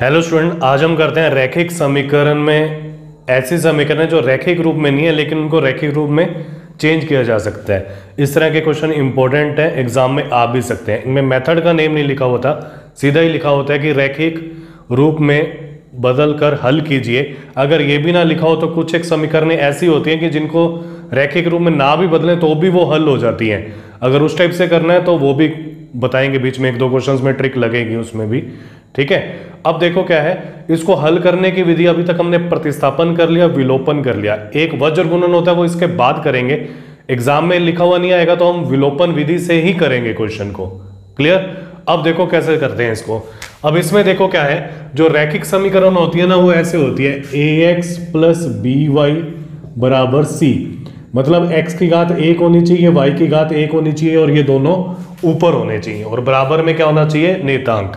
Hello student आज हम करते हैं रैखिक समीकरण में, ऐसे समीकरण जो रैखिक रूप में नहीं है, लेकिन उनको रैखिक रूप में चेंज किया जा सकता है। इस तरह के क्वेश्चन इंपॉर्टेंट है एग्ज़ाम में आ भी सकते हैं। इनमें मेथड का नेम नहीं लिखा होता, सीधा ही लिखा होता है कि रैखिक रूप में बदल कर हल कीजिए। अगर ये भी ना लिखा हो तो कुछ एक समीकरण ऐसी होती हैं कि जिनको रैखिक रूप में ना भी बदलें तो भी वो हल हो जाती हैं। अगर उस टाइप से करना है तो वो भी बताएँगे, बीच में एक दो क्वेश्चंस में ट्रिक लगेगी उसमें भी। ठीक है? अब देखो क्या है, इसको हल करने की विधि अभी तक हमने प्रतिस्थापन कर लिया, विलोपन कर लिया। एक वज्र गुणन होता है, वो इसके बाद करेंगे। एग्ज़ाम में लिखा हुआ नहीं आएगा तो हम विलोपन विधि से ही करेंगे क्वेश्चन को। क्लियर अब देखो कैसे करते हैं इसको। अब इसमें देखो क्या है, जो रैखिक समीकरण होती है ना, वो ऐसे होती है A X plus B Y बराबर सी मतलब x की घात एक होनी चाहिए, y की घात एक होनी चाहिए, और ये दोनों ऊपर होने चाहिए, और बराबर में क्या होना चाहिए, नेतांक।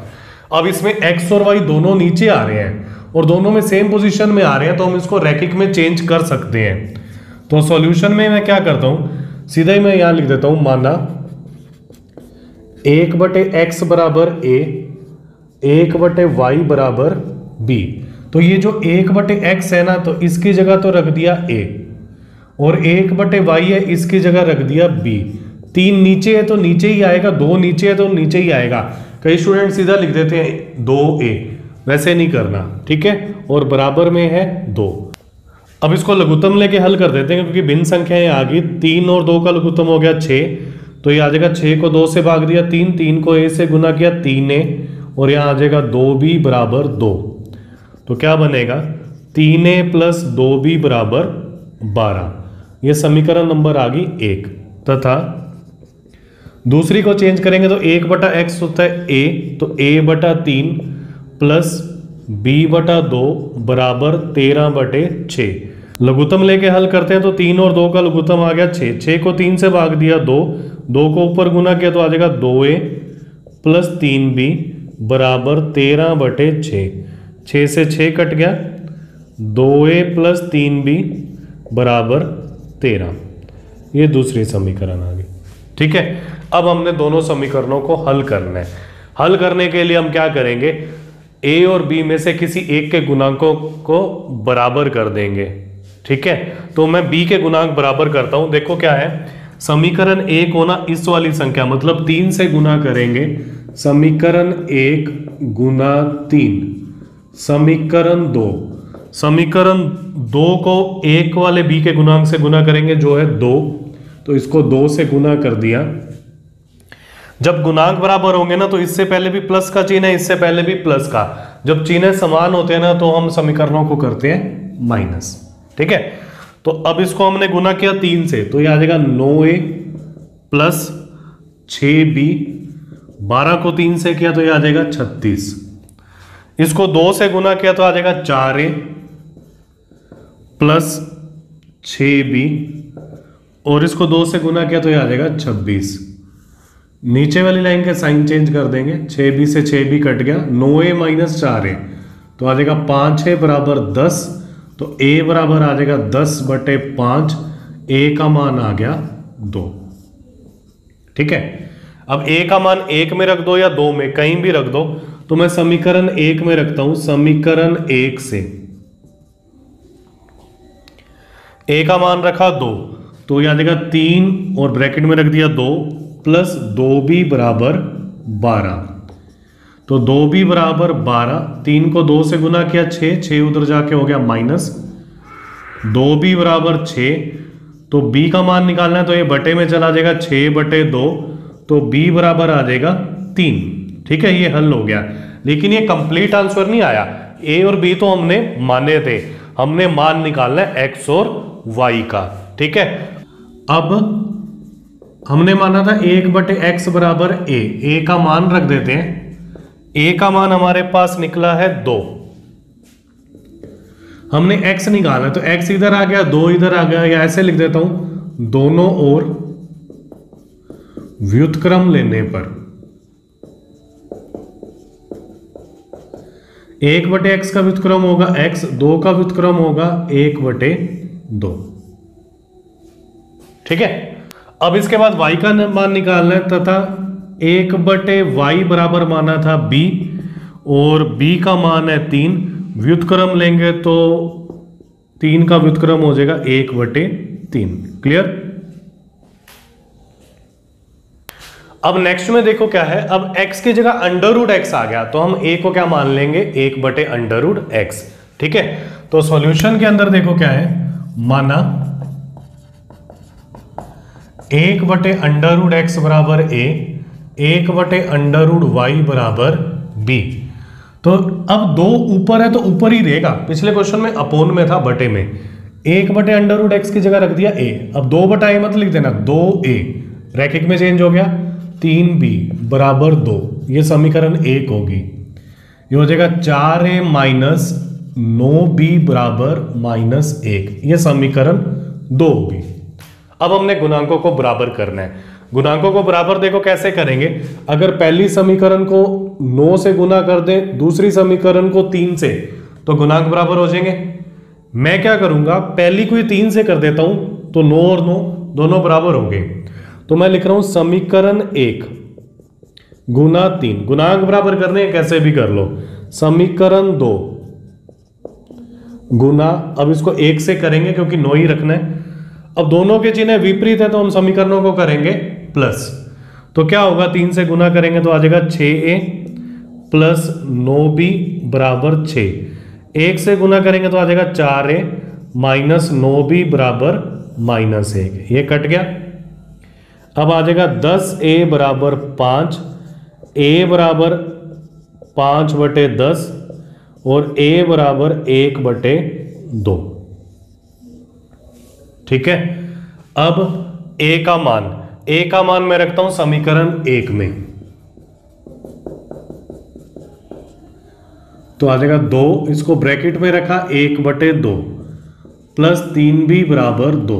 अब इसमें एक्स और वाई दोनों नीचे आ रहे हैं और दोनों में सेम पोजीशन में आ रहे हैं तो हम इसको रैखिक में चेंज कर सकते हैं। तो सॉल्यूशन में मैं क्या करता हूँ? सीधा ही मैं यहाँ लिख देता हूँ, माना एक बटे एक्स बराबर ए एक बटे वाई बराबर बी तो ये जो एक बटे एक्स है ना तो इसकी जगह तो रख दिया ए और एक बटे वाई है, इसकी जगह रख दिया बी तीन नीचे है तो नीचे ही आएगा, दो नीचे है तो नीचे ही आएगा। कई स्टूडेंट सीधा लिख देते हैं, दो ए वैसे नहीं करना, ठीक है? और बराबर में है दो। अब इसको लघुत्तम लेके हल कर देते हैं, क्योंकि भिन्न संख्याएँ आ गई तीन और दो का लघुत्तम हो गया छः तो ये आ जाएगा छः को दो से भाग दिया तीन तीन को ए से गुना किया तीन ए और यहाँ आ जाएगा दो बी बराबर दो। तो क्या बनेगा? तीन ए प्लस दो बी बराबर बारह। यह समीकरण नंबर आ गई एक, तथा दूसरी को चेंज करेंगे तो एक बटा एक्स होता है ए तो ए बटा तीन प्लस बी बटा दो बराबर तेरह बटे छ लघुतम लेके हल करते हैं तो तीन और दो का लघुत्तम आ गया छः छः को तीन से भाग दिया दो। दो को ऊपर गुना किया तो आ जाएगा दो ए प्लस तीन बी बराबर तेरह बटे छ छः से छः कट गया। दो ए प्लस तीन बी बराबर तेरह। ये दूसरी समीकरण आ गई ठीक है? अब हमने दोनों समीकरणों को हल करना है। हल करने के लिए हम क्या करेंगे? ए और बी में से किसी एक के गुणांकों को बराबर कर देंगे। ठीक है? तो मैं बी के गुणांक बराबर करता हूँ। देखो क्या है? समीकरण एक होना इस वाली संख्या मतलब तीन से गुना करेंगे। समीकरण एक गुना तीन। समीकरण दो। समीकरण दो को एक वाले बी के गुणांक से गुना करेंगे, जो है दो। तो इसको दो से गुना कर दिया। जब गुणांक बराबर होंगे ना तो इससे पहले भी प्लस का चिन्ह है, इससे पहले भी प्लस का। जब चिन्ह समान होते हैं ना तो हम समीकरणों को करते हैं माइनस। ठीक है? तो अब इसको हमने गुना किया तीन से तो ये आ जाएगा नौ ए प्लस छ बी। बारह को तीन से किया तो ये आ जाएगा छत्तीस। इसको दो से गुना किया तो आ जाएगा चार ए प्लस छ बी। और इसको दो से गुना किया तो ये आ जाएगा छब्बीस। नीचे वाली लाइन के साइन चेंज कर देंगे। छः बी से छः बी कट गया। नौ ए माइनस चार ए। तो आ जाएगा पाँच ए बराबर दस। तो ए बराबर आ जाएगा दस बटे पाँच। ए का मान आ गया दो। ठीक है? अब ए का मान एक में रख दो या दो में, कहीं भी रख दो। तो मैं समीकरण एक में रखता हूँ, समीकरण एक से। ए का मान रखा दो। तो यह आ जाएगा तीन और ब्रैकेट में रख दिया दो। प्लस दो बी बराबर बारह। तो दो बी बराबर बारह, तीन को दो से गुना किया छः छः उधर जाके हो गया माइनस। दो बी बराबर छ तो बी का मान निकालना है तो ये बटे में चला जाएगा छ बटे दो तो बी बराबर आ जाएगा तीन। ठीक है, ये हल हो गया। लेकिन ये कंप्लीट आंसर नहीं आया। ए और बी तो हमने माने थे। हमने मान निकालना है एक्स और वाई का। ठीक है? अब हमने माना था एक बटे एक्स बराबर ए ए का मान रख देते हैं। ए का मान हमारे पास निकला है दो। हमने x निकाला तो x इधर आ गया, दो इधर आ गया, या ऐसे लिख देता हूँ, दोनों ओर व्युतक्रम लेने पर। एक बटे एक्स का व्युतक्रम होगा x, दो का व्युतक्रम होगा, एक बटे दो। ठीक है? अब इसके बाद y का मान निकालना है, तथा एक बटे वाई बराबर माना था b, और b का मान है तीन। व्युतक्रम लेंगे तो तीन का व्युतक्रम हो जाएगा एक बटे तीन। क्लियर अब नेक्स्ट में देखो क्या है। अब x की जगह अंडर रूट एक्स आ गया तो हम a को क्या मान लेंगे? एक बटे अंडर रूट एक्स ठीक है? तो सॉल्यूशन के अंदर देखो क्या है। माना एक बटे अंडर रूट एक्स बराबर ए, एक बटे अंडर रूट वाई बराबर बी। तो अब दो ऊपर है तो ऊपर ही रहेगा। पिछले क्वेश्चन में अपोन में था बटे में। एक बटे अंडर रूट एक्स की जगह रख दिया ए। अब दो बटा ए मत लिख देना, दो ए। रैखिक में चेंज हो गया। तीन बी बराबर दो। ये समीकरण एक होगी। ये हो जाएगा चार ए माइनस नौ बी बराबर माइनस एक। ये समीकरण दो होगी। अब हमने गुणांकों को बराबर करना है। गुणांकों को बराबर देखो कैसे करेंगे? अगर पहली समीकरण को नौ से गुना कर दें, दूसरी समीकरण को तीन से तो गुणांक बराबर हो जाएँगे। मैं क्या करूँगा? पहली को तीन से कर देता हूँ तो नौ और नौ दोनों बराबर होंगे। तो मैं लिख रहा हूँ समीकरण एक गुना तीन। गुणांक बराबर करने कैसे भी कर लो। समीकरण दो गुना अब इसको एक से करेंगे क्योंकि नौ ही रखना है। अब दोनों के चिन्ह विपरीत है तो हम समीकरणों को करेंगे प्लस। तो क्या होगा? तीन से गुना करेंगे तो आ जाएगा छ ए प्लस नौ बी बराबर छ एक से गुना करेंगे तो आ जाएगा चार ए माइनस नौ बी बराबर माइनस एक। ये कट गया। अब आ जाएगा दस ए बराबर पाँच। ए बराबर पाँच बटे दस और ए बराबर एक बटे दो। ठीक है? अब ए का मान। ए का मान मैं रखता हूँ समीकरण एक में। तो आ जाएगा दो, इसको ब्रैकेट में रखा, एक बटे दो, प्लस तीन भी बराबर दो।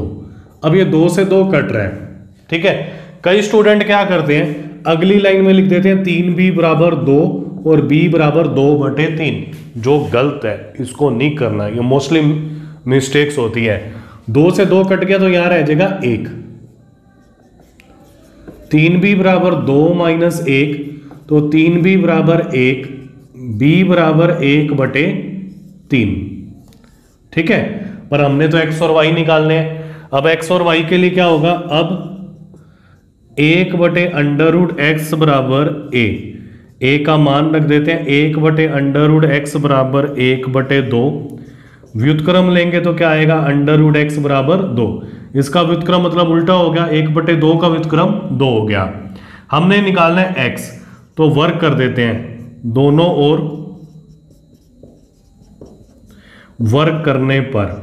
अब ये दो से दो कट रहा है, ठीक है? कई स्टूडेंट क्या करते हैं? अगली लाइन में लिख देते हैं, तीन बी बराबर दो और बी बराबर दो बटे तीन। जो गलत है, इसको नहीं करना। ये मोस्टली मिस्टेक्स होती है। दो से दो कट गया तो यहाँ रह जाएगा एक। तीन बी बराबर दो माइनस एक तो तीन बी बराबर एक, बी बराबर एक बटे तीन। ठीक है? पर हमने तो एक्स और वाई निकालने हैं। अब एक्स और वाई के लिए क्या होगा? अब एक बटे अंडर रूट एक्स बराबर ए ए का मान रख देते हैं। एक बटे अंडर रूट एक्स बराबर एक बटे दो। व्युतक्रम लेंगे तो क्या आएगा? अंडर रूट एक्स बराबर दो। इसका व्युतक्रम मतलब उल्टा हो गया। एक बटे दो का व्युतक्रम दो हो गया। हमने निकालना है एक्स तो वर्क कर देते हैं। दोनों ओर वर्क करने पर।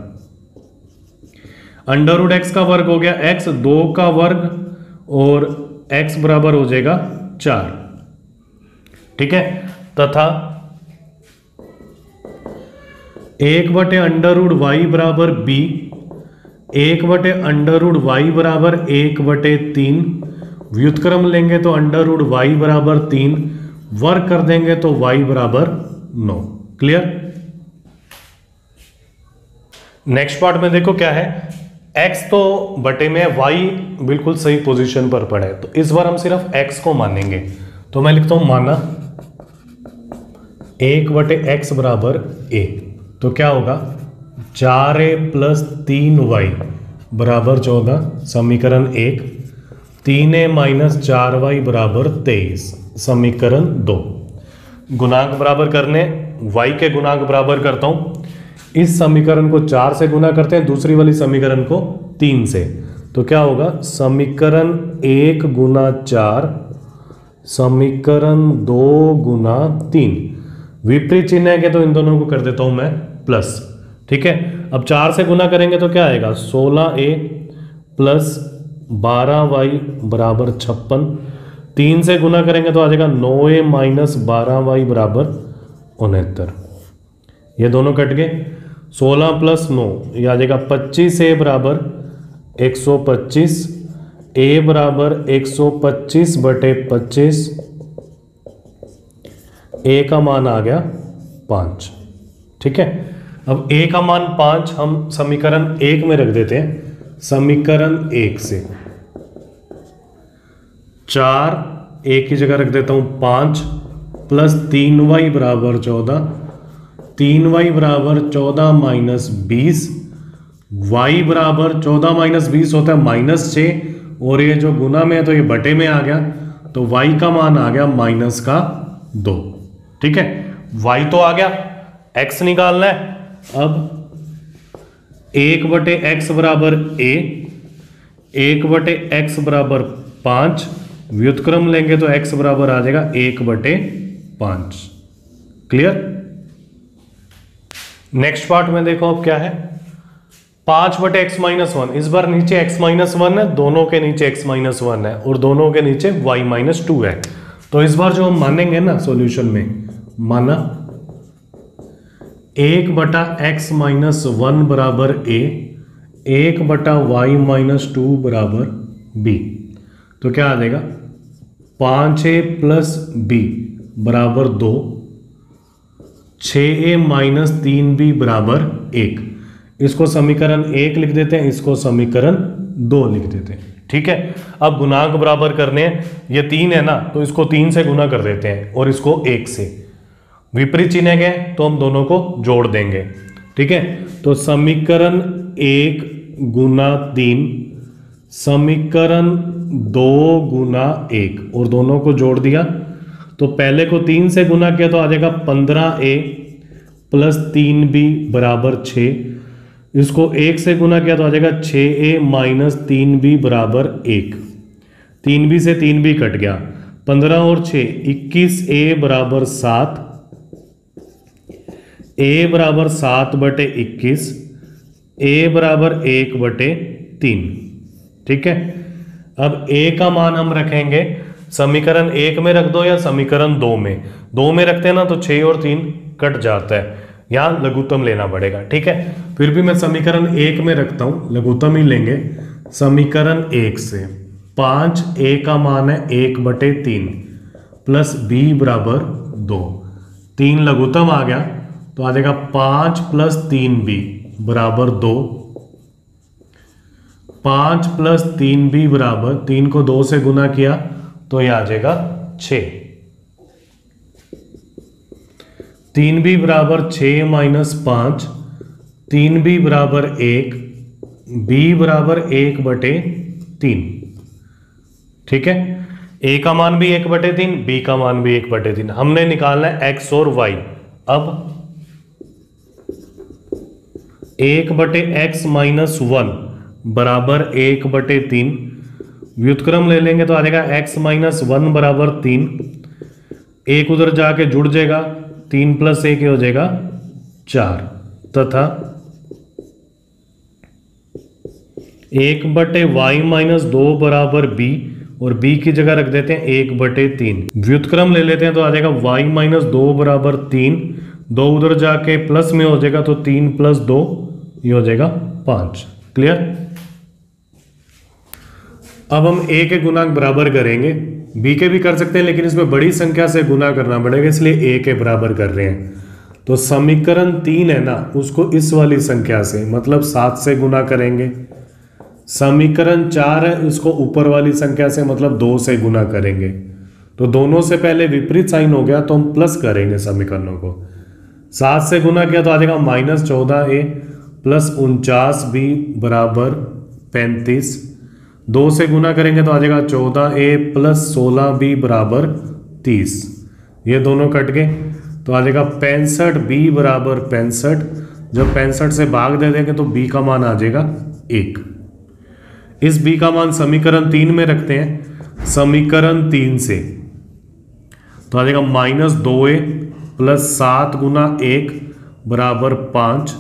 अंडर रूट एक्स का वर्ग हो गया। एक्स दो का वर्ग और एक्स बराबर हो जाएगा चार। ठीक है? तथा एक बटे अंडर रूट वाई बराबर बी एक बटे अंडर रूट वाई बराबर एक बटे तीन, व्युतक्रम लेंगे तो अंडर रूट वाई बराबर तीन वर्क कर देंगे तो वाई बराबर नौ। क्लियर नेक्स्ट पार्ट में देखो क्या है। X तो बटे में y बिल्कुल सही पोजीशन पर पड़े। तो इस बार हम सिर्फ़ x को मानेंगे। तो मैं लिखता हूँ माना। एक बटे एक्स बराबर ए तो क्या होगा? चार ए प्लस तीन वाई बराबर चौदह समीकरण एक। तीन ए माइनस चार वाई बराबर तेईस। समीकरण दो। गुणांक बराबर करने, वाई के गुणांक बराबर करता हूँ। इस समीकरण को चार से गुना करते हैं, दूसरी वाली समीकरण को तीन से। तो क्या होगा? समीकरण एक गुना चार, समीकरण दो गुना तीन। विपरीत चिन्ह है कि तो इन दोनों को कर देता हूँ मैं। प्लस, ठीक है? अब चार से गुना करेंगे तो क्या आएगा? सोलह ए प्लस बारह वाई बराबर छप्पन। तीन से गुना करेंगे तो आ जाएगा नौ ए माइनस बारह वाई बराबर उनहत्तर। ये दोनों कट गए। सोलह प्लस नौ, ये आ जाएगा पच्चीस ए बराबर एक सौ पच्चीस। ए बराबर एक सौ पच्चीस बटे पच्चीस, ए का मान आ गया पाँच। ठीक है? अब ए का मान पाँच हम समीकरण एक में रख देते हैं। समीकरण एक से। चार, एक की जगह रख देता हूँ पाँच प्लस तीन वाई बराबर चौदह। तीन वाई बराबर चौदह माइनस बीस। वाई बराबर चौदह माइनस बीस होता है माइनस छ और ये जो गुना में है तो ये बटे में आ गया। तो वाई का मान आ गया माइनस का दो। ठीक है? वाई तो आ गया। एक्स निकालना है। अब एक बटे एक्स बराबर ए एक बटे एक्स बराबर पाँच, व्युतक्रम लेंगे तो एक्स बराबर आ जाएगा एक बटे पाँच। क्लियर नेक्स्ट पार्ट में देखो अब क्या है। पाँच बटे एक्स माइनस वन इस बार नीचे एक्स माइनस वन है, दोनों के नीचे एक्स माइनस वन है, और दोनों के नीचे वाई माइनस टू है। तो इस बार जो हम मानेंगे ना सॉल्यूशन में, माना एक बटा एक्स माइनस वन बराबर ए एक बटा वाई माइनस टू बराबर बी तो क्या आ जाएगा? पाँच ए प्लस बी बराबर दो छ ए माइनस तीन बी बराबर एक। इसको समीकरण एक लिख देते हैं, इसको समीकरण दो लिख देते हैं। ठीक है? अब गुणांक बराबर करने हैं। ये तीन है ना तो इसको तीन से गुना कर देते हैं और इसको एक से। विपरीत चिन्ह गए तो हम दोनों को जोड़ देंगे। ठीक है? तो समीकरण एक गुना तीन, समीकरण दो गुना एक, और दोनों को जोड़ दिया। तो पहले को तीन से गुना किया तो आ जाएगा पंद्रह ए प्लस तीन बी बराबर छ इसको एक से गुना किया तो आ जाएगा छ ए माइनस तीन बी बराबर एक। तीन बी से तीन बी कट गया। पंद्रह और छ इक्कीस ए बराबर सात ए बराबर सात बटे इक्कीस ए बराबर एक बटे तीन। ठीक है? अब ए का मान हम रखेंगे। समीकरण एक में रख दो या समीकरण दो में? दो में रखते हैं ना तो छः और तीन कट जाता है। यहाँ लघुत्तम लेना पड़ेगा। ठीक है? फिर भी मैं समीकरण एक में रखता हूँ। लघुत्तम ही लेंगे। समीकरण एक से पाँच ए का मान है एक बटे तीन, प्लस बी बराबर दो। तीन लघुत्तम आ गया। तो आ जाएगा पाँच प्लस तीन बी, बराबर दो। पाँच प्लस तीन बी बराबर, तीन को दो से गुना किया तो यह आ जाएगा छ। तीन बी बराबर छ माइनस पाँच, तीन बी बराबर एक, बी बराबर एक बटे तीन। ठीक है? ए का मान भी एक बटे तीन, बी का मान भी एक बटे तीन। हमने निकालना है एक्स और वाई। अब एक बटे एक्स माइनस वन बराबर एक बटे तीन। व्युतक्रम ले लेंगे तो आ जाएगा एक्स माइनस वन बराबर तीन। एक उधर जाके जुड़ जाएगा, तीन प्लस एक हो जाएगा चार। तथा एक बटे वाई माइनस दो बराबर बी और बी की जगह रख देते हैं एक बटे तीन। व्युतक्रम ले लेते हैं तो आ जाएगा वाई माइनस दो बराबर तीन। दो उधर जाके प्लस में हो जाएगा तो तीन प्लस दो। ये हो जाएगा पाँच। क्लियर अब हम ए के गुणांक बराबर करेंगे। बी के भी कर सकते हैं, लेकिन इसमें बड़ी संख्या से गुना करना पड़ेगा, इसलिए ए के बराबर कर रहे हैं। तो समीकरण तीन है ना, उसको इस वाली संख्या से मतलब सात से गुना करेंगे। समीकरण चार है, उसको ऊपर वाली संख्या से मतलब दो से गुना करेंगे। तो दोनों से पहले विपरीत साइन हो गया तो हम प्लस करेंगे समीकरणों को। सात से गुना किया तो आ जाएगा माइनस चौदह ए प्लस उनचास बी बराबर पैंतीस। दो से गुना करेंगे तो आ जाएगा चौदह, ए प्लस सोलह बी बराबर तीस। ये दोनों कट गए तो आ जाएगा पैंसठ, बी बराबर पैंसठ। जब पैंसठ से भाग दे देंगे तो बी का मान आ जाएगा एक। इस बी का मान समीकरण तीन में रखते हैं, समीकरण तीन से। तो आ जाएगा माइनस दो ए प्लस सात गुना एक बराबर पाँच।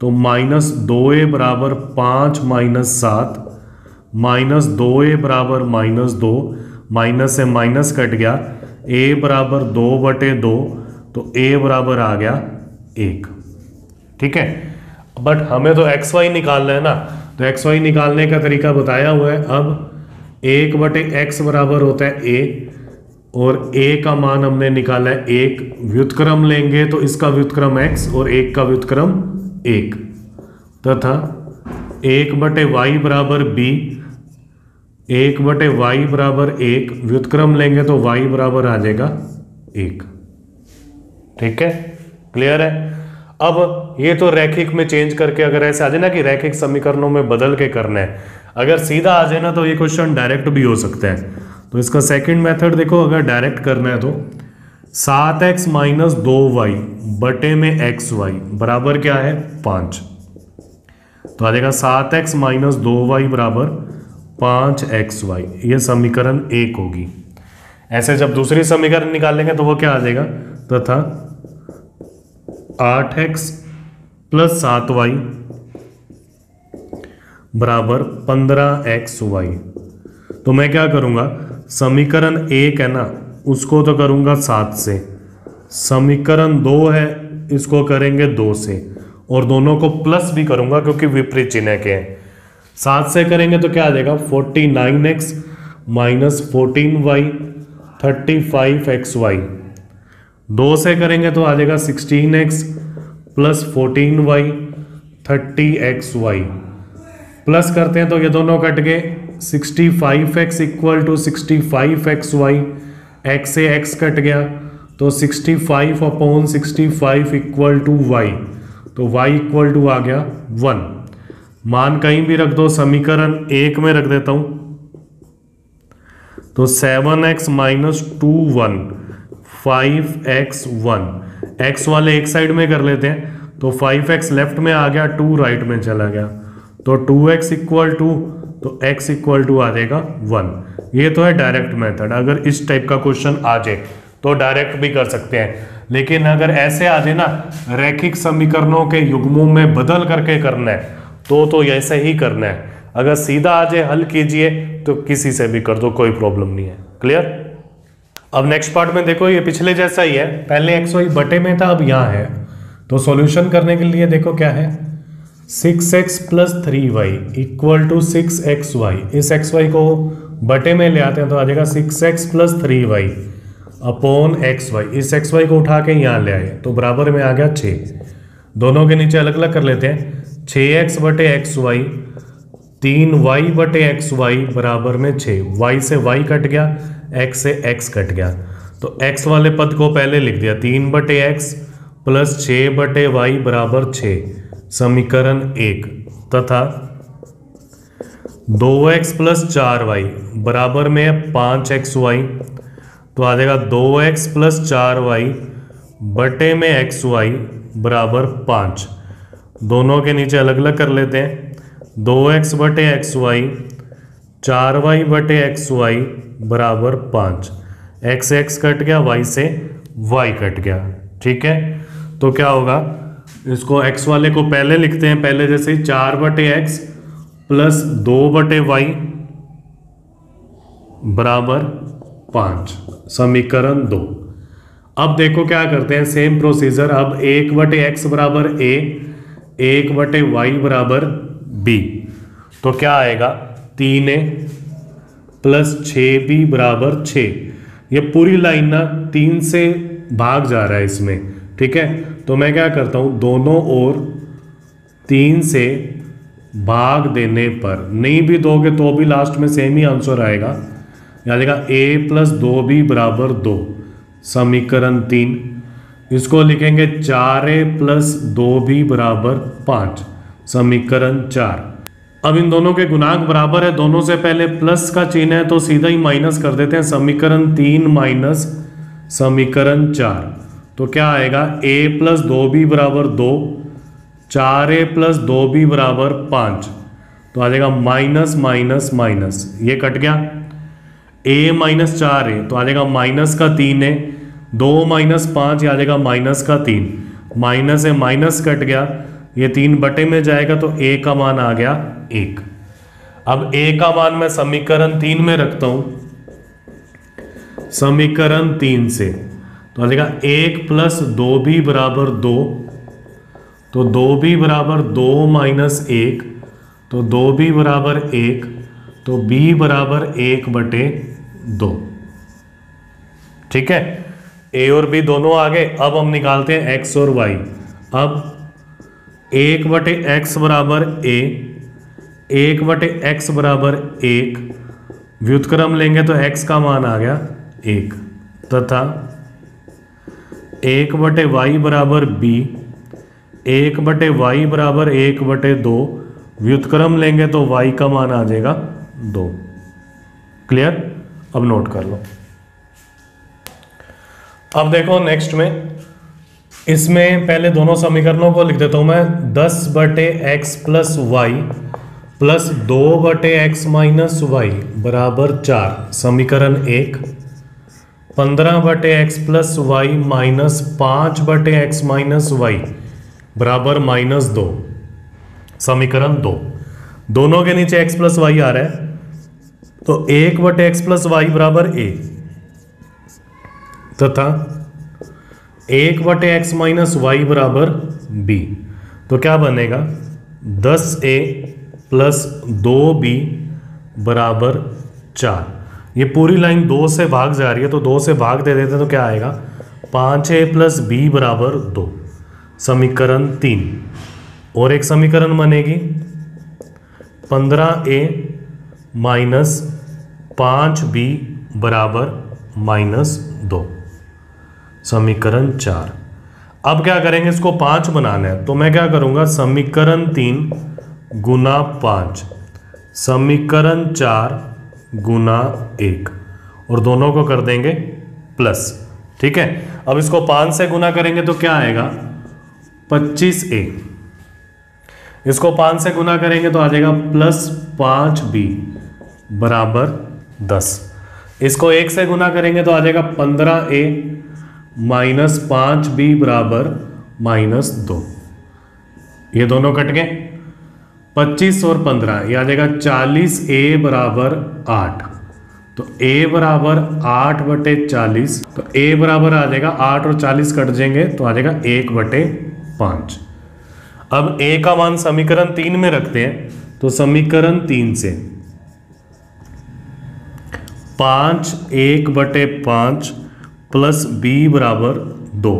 तो माइनस दो ए बराबर पाँच माइनस सात, माइनस दो ए बराबर माइनस दो, माइनस से माइनस कट गया, ए बराबर दो बटे दो तो ए बराबर आ गया एक। ठीक है? बट हमें तो एक्स वाई निकालना है ना तो एक्स वाई निकालने का तरीका बताया हुआ है, अब एक बटे एक्स बराबर होता है ए, और ए का मान हमने निकाला है एक, व्युतक्रम लेंगे तो इसका व्युतक्रम एक्स और एक का व्युतक्रम एक। तथा एक बटे वाई बराबर बी, एक बटे वाई बराबर एक, व्युतक्रम लेंगे तो वाई बराबर आ जाएगा एक। ठीक है? क्लियर है? अब ये तो रैखिक में चेंज करके अगर ऐसे आ जाए ना कि रैखिक समीकरणों में बदल के करना है। अगर सीधा आ जाए ना तो ये क्वेश्चन डायरेक्ट भी हो सकता है। तो इसका सेकंड मेथड देखो, अगर डायरेक्ट करना है तो। सात एक्स माइनस दो वाई बटे में एक्स वाई बराबर क्या है? पाँच। तो आ जाएगा सात एक्स माइनस दो वाई बराबर पाँच एक्स वाई। ये समीकरण एक होगी। ऐसे जब दूसरी समीकरण निकालेंगे तो वो क्या आ जाएगा? तथा आठ एक्स प्लस सात वाई बराबर पंद्रह एक्स वाई। तो मैं क्या करूँगा? समीकरण एक है ना? उसको तो करूँगा सात से। समीकरण दो है, इसको करेंगे दो से। और दोनों को प्लस भी करूँगा क्योंकि विपरीत चिन्ह के हैं। सात से करेंगे तो क्या आ जाएगा? Forty nine X minus fourteen Y, thirty five X Y. दो से करेंगे तो आ जाएगा sixteen X plus fourteen Y, thirty X Y. Plus करते हैं तो ये दोनों कट गए। Sixty five X equal to sixty five X Y. X से एक्स कट गया तो sixty five upon sixty five equal to Y तो वाई इक्वल टू आ गया वन मान कहीं भी रख दो, समीकरण एक में रख देता हूँ। तो seven X minus two one five X one X वाले एक साइड में कर लेते हैं तो फाइव एक्स लेफ़्ट में आ गया टू राइट में चला गया। तो टू एक्स इक्वल टू तो एक्स इक्वल टू आ जाएगा वन ये तो है डायरेक्ट मेथड अगर इस टाइप का क्वेश्चन आ जाए तो डायरेक्ट भी कर सकते हैं। लेकिन अगर ऐसे आ जाए ना, रैखिक समीकरणों के युग्मों में बदल करके करना है तो तो ऐसे ही करना है। अगर सीधा आ जाए, हल कीजिए तो किसी से भी कर दो, कोई प्रॉब्लम नहीं है। क्लियर अब नेक्स्ट पार्ट में देखो, ये पिछले जैसा ही है। पहले एक्स वाई बटे में था, अब यहाँ है। तो सॉल्यूशन करने के लिए देखो क्या है। Six X plus three Y equal to six X Y इस एक्स वाई को बटे में ले आते हैं तो आ जाएगा six X plus three Y upon X Y इस एक्स वाई को उठा के यहाँ ले आए तो बराबर में आ गया छः दोनों के नीचे अलग अलग कर लेते हैं। छः एक्स बटे एक्स वाई तीन वाई बटे एक्स वाई बराबर में छः वाई से वाई कट गया एक्स से एक्स कट गया। तो एक्स वाले पद को पहले लिख दिया, तीन बटे एक्स प्लस छ बटे वाई बराबर छ समीकरण एक। तथा दो एक्स प्लस चार वाई बराबर में पाँच एक्स वाई। तो आ जाएगा दो एक्स प्लस चार वाई बटे में एक्स वाई बराबर पाँच। दोनों के नीचे अलग अलग कर लेते हैं। दो एक्स बटे एक्स वाई, चार वाई बटे एक्स वाई बराबर पाँच। एक्स एक्स कट गया, वाई से वाई कट गया। ठीक है? तो क्या होगा? इसको एक्स वाले को पहले लिखते हैं, पहले जैसे ही चार बटे एक्स प्लस दो बटे वाई बराबर पाँच, समीकरण दो। अब देखो क्या करते हैं सेम प्रोसीजर अब एक बटे एक्स बराबर ए एक बटे वाई बराबर बी तो क्या आएगा? तीन ए प्लस छ बी बराबर छ ये पूरी लाइन ना तीन से भाग जा रहा है इसमें, ठीक है? तो मैं क्या करता हूँ, दोनों ओर तीन से भाग देने पर। नहीं भी दोगे तो भी लास्ट में सेम ही आंसर आएगा। याद ए प्लस दो बी बराबर दो। समीकरण तीन। इसको लिखेंगे चार ए प्लस दो बी बराबर पाँच। समीकरण चार। अब इन दोनों के गुणांक बराबर है। दोनों से पहले प्लस का चिन्ह है तो सीधा ही माइनस कर देते हैं। समीकरण तीन माइनस समीकरण चार। तो क्या आएगा? ए प्लस दो बी बराबर दो। चार ए प्लस दो बी बराबर पाँच। तो आ जाएगा माइनस माइनस माइनस। ये कट गया। ए माइनस चार ए तो आ जाएगा माइनस का तीन है दो माइनस पाँच आ जाएगा माइनस का तीन। माइनस है माइनस कट गया। ये तीन बटे में जाएगा तो ए का मान आ गया एक। अब ए का मान मैं समीकरण तीन में रखता हूँ। समीकरण तीन से। तो आ जाएगा एक प्लस दो बी बराबर दो। तो दो बी बराबर दो माइनस एक तो दो बी बराबर एक तो बी बराबर एक बटे दो। ठीक है? ए और बी दोनों आ गए, अब हम निकालते हैं एक्स और वाई अब एक बटे एक्स बराबर ए एक बटे एक्स बराबर एक, व्युतक्रम लेंगे तो एक्स का मान आ गया एक, तथा एक बटे वाई बराबर बी एक बटे वाई बराबर एक बटे दो, व्युतक्रम लेंगे तो वाई का मान आ जाएगा दो। क्लियर अब नोट कर लो। अब देखो नेक्स्ट में, इसमें पहले दोनों समीकरणों को लिख देता हूँ मैं, दस बटे एक्स प्लस वाई प्लस दो बटे एक्स माइनस वाई बराबर चार, समीकरण एक। पंद्रह बटे एक्स प्लस वाई माइनस पाँच बटे एक्स माइनस वाई बराबर माइनस दो। समीकरण दो। दोनों के नीचे एक्स प्लस वाई आ रहा है तो एक बटे एक्स प्लस वाई बराबर ए तथा एक बटे एक्स माइनस वाई बराबर बी तो क्या बनेगा? दस ए प्लस दो बी बराबर चार। ये पूरी लाइन दो से भाग जा रही है तो दो से भाग दे देते तो क्या आएगा? पाँच ए प्लस बी बराबर दो। समीकरण तीन। और एक समीकरण बनेगी। पंद्रह ए माइनस पाँच बी बराबर माइनस दो। समीकरण चार। अब क्या करेंगे? इसको पाँच बनाना है। तो मैं क्या करूँगा? समीकरण तीन गुना पाँच। समीकरण चार गुना एक। और दोनों को कर देंगे प्लस। ठीक है? अब इसको पाँच से गुना करेंगे तो क्या आएगा? पच्चीस ए। इसको पाँच से गुना करेंगे तो आ जाएगा प्लस पाँच बी बराबर दस। इसको एक से गुना करेंगे तो आ जाएगा पंद्रह ए माइनस पाँच बी बराबर माइनस दो। ये दोनों कट गए। पच्चीस और पंद्रह, ये आ जाएगा चालीस ए बराबर आठ। तो ए बराबर आठ बटे चालीस तो ए बराबर आ जाएगा आठ और चालीस कट जाएँगे तो आ जाएगा एक बटे पाँच। अब ए का मान समीकरण तीन में रखते हैं तो समीकरण तीन से। पाँच, एक बटे पाँच प्लस बी बराबर दो।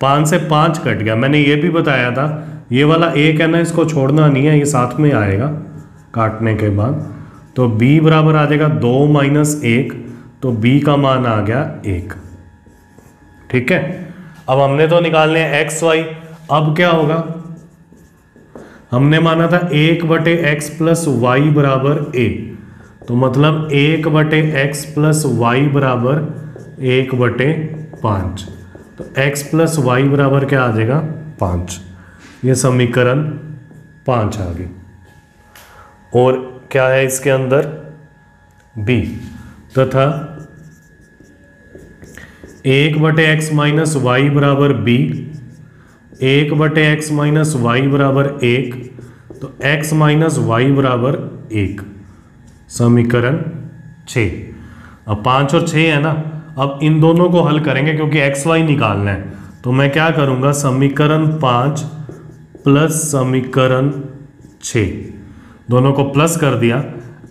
पाँच से पाँच कट गया। मैंने ये भी बताया था, ये वाला एक है ना, इसको छोड़ना नहीं है, ये साथ में आएगा काटने के बाद। तो b बराबर आ जाएगा दो माइनस एक तो b का मान आ गया एक। ठीक है? अब हमने तो निकालने एक्स वाई अब क्या होगा? हमने माना था एक बटे एक्स प्लस वाई बराबर ए तो मतलब एक बटे एक्स प्लस वाई बराबर एक बटे पाँच। तो x प्लस वाई बराबर क्या आ जाएगा? पाँच। ये समीकरण पाँच आ गई और क्या है इसके अंदर? B तथा एक बटे एक्स माइनस वाई बराबर बी, एक बटे एक्स माइनस वाई बराबर एक तो x माइनस वाई बराबर एक, समीकरण छ अब पाँच और छ है ना, अब इन दोनों को हल करेंगे क्योंकि एक्स वाई निकालना है। तो मैं क्या करूँगा, समीकरण पाँच प्लस समीकरण छ दोनों को प्लस कर दिया,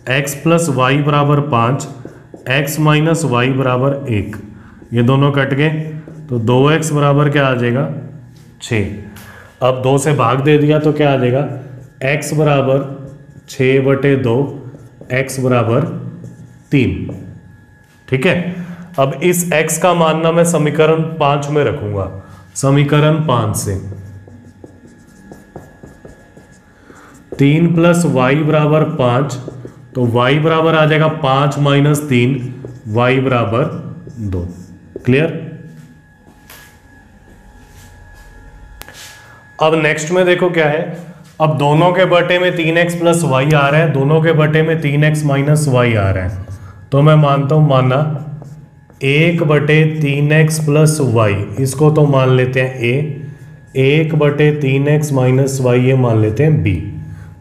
एक्स प्लस वाई बराबर पाँच, एक्स माइनस वाई बराबर एक। ये दोनों कट गए तो दो एक्स बराबर क्या आ जाएगा? छ अब दो से भाग दे दिया तो क्या आ जाएगा? एक्स बराबर छ बटे दो एक्स बराबर तीन। ठीक है? अब इस x का मानना मैं समीकरण पाँच में रखूँगा। समीकरण पाँच से। तीन प्लस वाई बराबर पाँच तो y बराबर आ जाएगा पाँच माइनस तीन, वाई बराबर दो। क्लियर अब नेक्स्ट में देखो क्या है। अब दोनों के बटे में तीन एक्स प्लस वाई आ रहा है, दोनों के बटे में तीन एक्स माइनस वाई आ रहा है। तो मैं मानता हूँ, माना एक बटे तीन एक्स प्लस वाई इसको तो मान लेते हैं ए एक बटे तीन एक्स माइनस वाई ये मान लेते हैं बी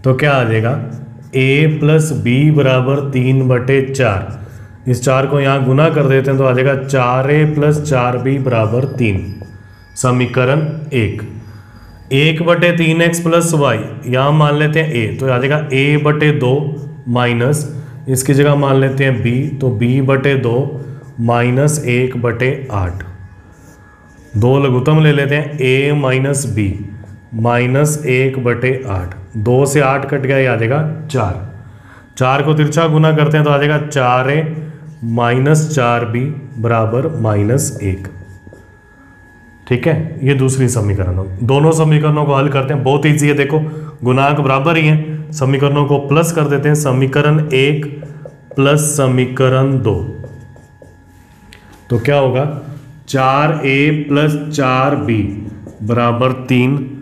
तो क्या आ जाएगा? ए प्लस बी बराबर तीन बटे चार। इस चार को यहाँ गुना कर देते हैं तो आ जाएगा चार ए प्लस चार बी बराबर तीन। समीकरण एक। एक बटे तीन एक्स प्लस वाई, यहाँ मान लेते हैं ए तो आ जाएगा ए बटे दो माइनस, इसकी जगह मान लेते हैं बी तो बी बटे दो माइनस एक बटे आठ। दो लघुतम ले लेते हैं, ए माइनस बी, माइनस एक बटे आठ। दो से आठ कट गया, ये आ जाएगा चार। चार को तिरछा गुना करते हैं तो आ जाएगा चार ए माइनस चार बी बराबर माइनस एक। ठीक है? ये दूसरी समीकरण हो। दोनों समीकरणों को हल करते हैं। बहुत ईजी है, देखो। गुणांक बराबर ही है। समीकरणों को प्लस कर देते हैं। समीकरण एक प्लस समीकरण दो। तो क्या होगा? चार ए प्लस चार बी बराबर तीन।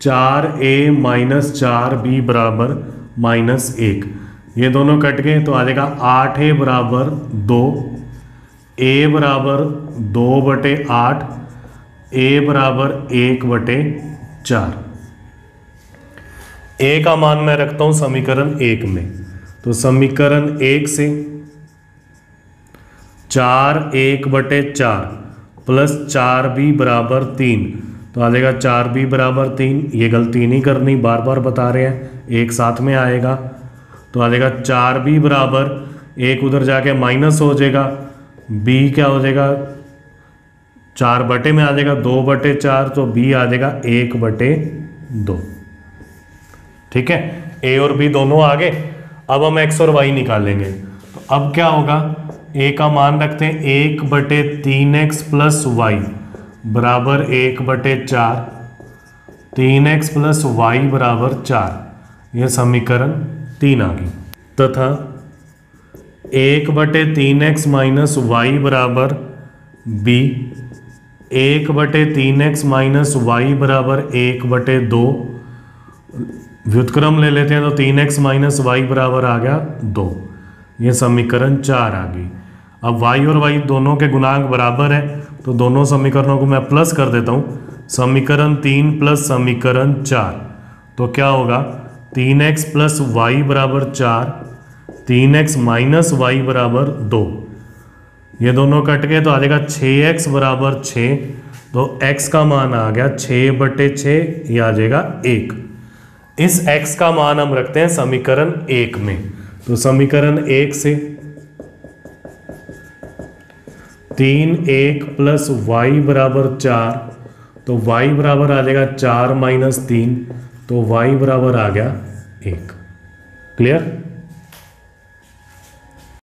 चार ए माइनस चार बी बराबर माइनस एक। ये दोनों कट गए तो आ जाएगा आठ ए बराबर दो, ए बराबर दो बटे आठ, ए बराबर एक बटे चार। ए का मान मैं रखता हूँ समीकरण एक में तो समीकरण एक से चार एक बटे चार प्लस चार बी बराबर तीन तो आ जाएगा चार बी बराबर तीन, ये गलती नहीं करनी, बार बार बता रहे हैं, एक साथ में आएगा। तो आ जाएगा चार बी बराबर, एक उधर जाके माइनस हो जाएगा, बी क्या हो जाएगा? चार बटे में आ जाएगा, दो बटे चार तो बी आ जाएगा एक बटे दो। ठीक है? ए और बी दोनों आ गए अब हम एक्स और वाई निकालेंगे। तो अब क्या होगा? ए का मान रखते हैं, एक बटे तीन एक्स प्लस वाई बराबर एक बटे चार, तीन एक्स प्लस वाई बराबर चार। यह समीकरण तीन आ गई। तथा एक बटे तीन एक्स माइनस वाई बराबर बी, एक बटे तीन एक्स माइनस वाई बराबर एक बटे दो, व्युतक्रम ले लेते हैं तो तीन एक्स माइनस वाई बराबर आ गया दो। ये समीकरण चार आ गई। अब वाई और वाई दोनों के गुणांक बराबर है तो दोनों समीकरणों को मैं प्लस कर देता हूँ। समीकरण तीन प्लस समीकरण चार। तो क्या होगा? तीन एक्स प्लस वाई बराबर चार, तीन एक्स माइनस वाई बराबर दो। ये दोनों कट गए तो आ जाएगा छः एक्स बराबर छः तो x का मान आ गया छः बटे छः आ जाएगा एक। इस x का मान हम रखते हैं समीकरण एक में। तो समीकरण एक से तीन एक प्लस वाई बराबर चार तो y बराबर आ जाएगा चार माइनस तीन तो y बराबर आ गया एक। क्लियर